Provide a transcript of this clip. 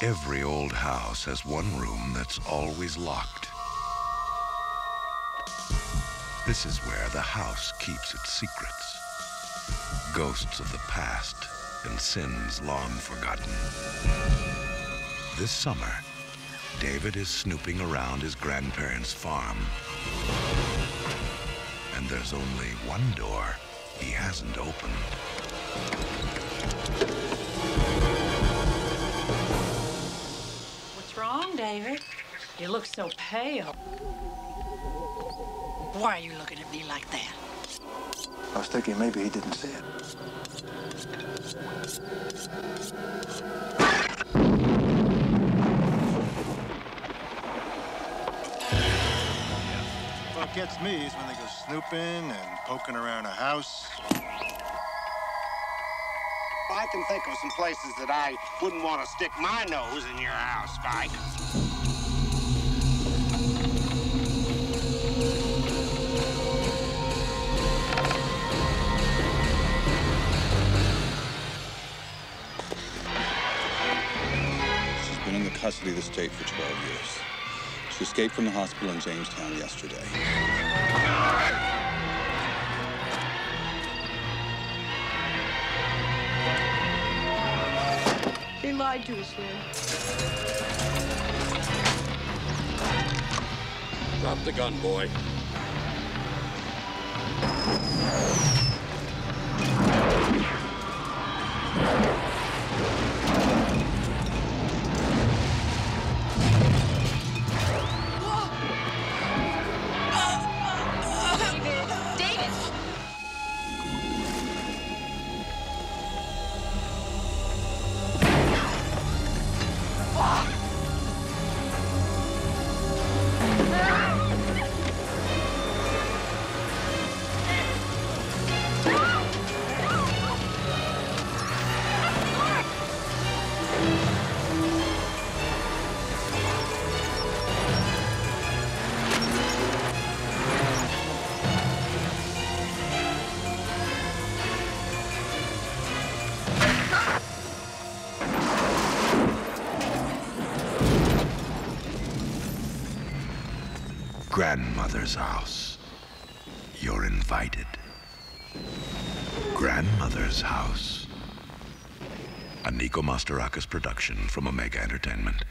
Every old house has one room that's always locked. This is where the house keeps its secrets. Ghosts of the past and sins long forgotten. This summer, David is snooping around his grandparents' farm. And there's only one door he hasn't opened. What's wrong, David? You look so pale. Why are you looking at me like that? I was thinking maybe he didn't see it. What gets me is when they go snooping and poking around a house. I can think of some places that I wouldn't want to stick my nose in your house, Spike. She's been in the custody of the state for 12 years. She escaped from the hospital in Jamestown yesterday. They lied to us, Lynn. Drop the gun, boy. Grandmother's house. You're invited. Grandmother's house. A Nico Mastorakis production from Omega Entertainment.